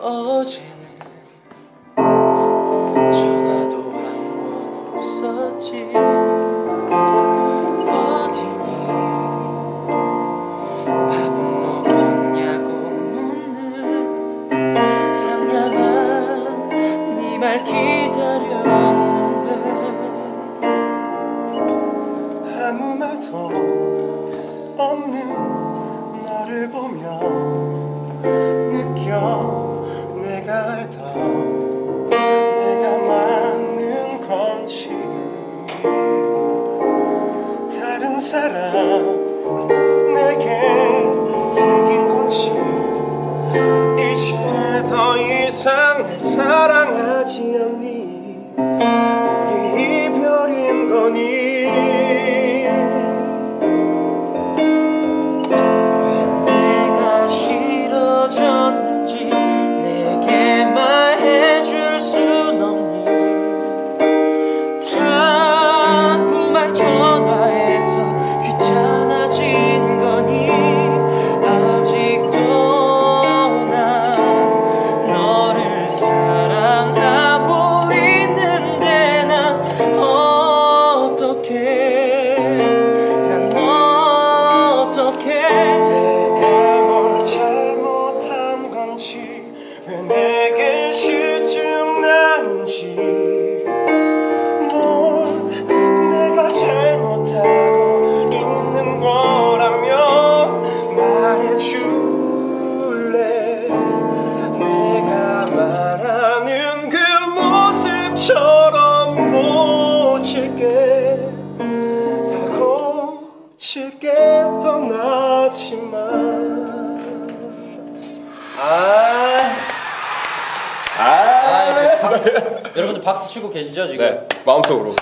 어제 말 기다렸는데 아무 말도 없는 너를 보며 느껴 내가 알던 내가 맞는 건지 다른 사람 내게 생긴 건지 이제 더 이상 날 사랑하지 않니 고칠게 떠나지만. 아, 아, 여러분들 박수 치고 계시죠 지금? 네 마음속으로